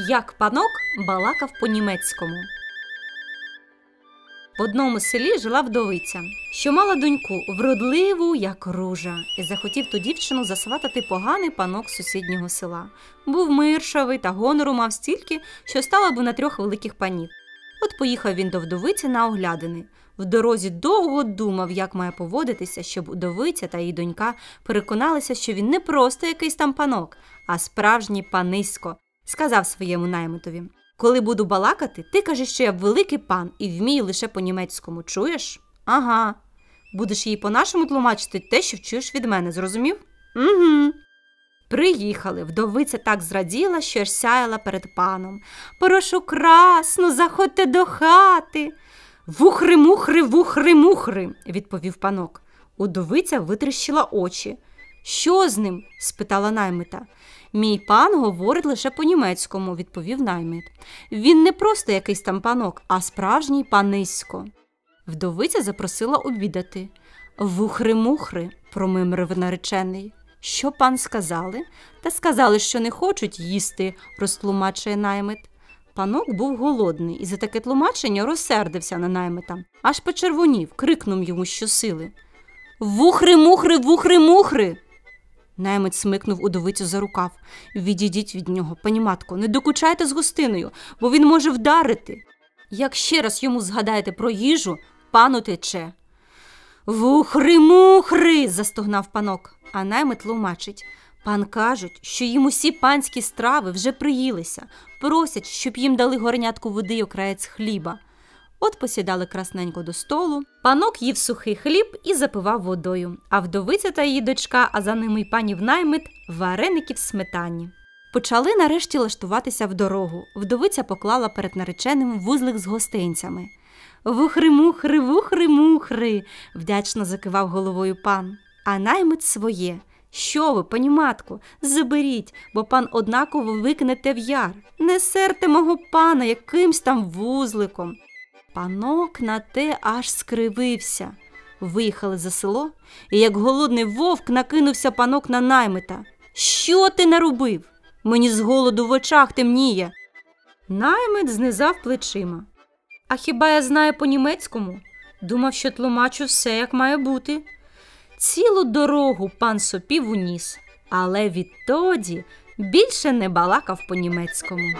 Як панок балакав по-німецькому. В одному селі жила вдовиця, що мала доньку вродливу, як ружа, і захотів ту дівчину засватати поганий панок сусіднього села. Був миршавий та гонору мав стільки, що стало б на трьох великих панів. От поїхав він до вдовиці на оглядини. В дорозі довго думав, як має поводитися, щоб удовиця та її донька переконалися, що він не просто якийсь там панок, а справжній панисько. Сказав своєму наймитові: Коли буду балакати, ти кажеш, що я великий пан і вмію лише по-німецькому. Чуєш? Ага. Будеш їй по-нашому тлумачити те, що вчуєш від мене, зрозумів? Угу. Приїхали. Вдовиця так зраділа, що аж сяяла перед паном. Прошу красно, заходьте до хати. Вухри-мухри, вухри-мухри, відповів панок. Удовиця витріщила очі. Що з ним? спитала наймита. Мій пан говорить лише по-німецькому, відповів наймит. Він не просто якийсь там панок, а справжній панисько. Вдовиця запросила обідати. Вухри-мухри, промимрив наречений. Що пан сказали? Та сказали, що не хочуть їсти, розтлумачує наймит. Панок був голодний і за таке тлумачення розсердився на наймита. Аж почервонів, крикнув йому щосили. Вухри, мухри, Наймит смикнув удовицю за рукав. Відійдіть від нього, пані матко, не докучайте з гостиною, бо він може вдарити. Як ще раз йому згадаєте про їжу, пану тече. Вухри, мухри. застогнав панок, а наймит тлумачить. Пан кажуть, що їм усі панські страви вже приїлися, просять, щоб їм дали горнятку води й окраєць хліба. От посідали красненько до столу, панок їв сухий хліб і запивав водою, а вдовиця та її дочка, а за ними й панів наймит, вареники в сметані. Почали нарешті лаштуватися в дорогу. Вдовиця поклала перед нареченим вузлик з гостинцями. Вухри-мухри, вухри-мухри, вдячно закивав головою пан, а наймит своє. Що ви, пані матку, заберіть, бо пан однаково викнете в яр. Не серте мого пана якимсь там вузликом. Панок на те аж скривився. Виїхали за село, і як голодний вовк накинувся панок на наймита. Що ти наробив? Мені з голоду в очах темніє. Наймит знизав плечима. А хіба я знаю по-німецькому? Думав, що тлумачу все, як має бути. Цілу дорогу пан сопів у ніс, але відтоді більше не балакав по-німецькому.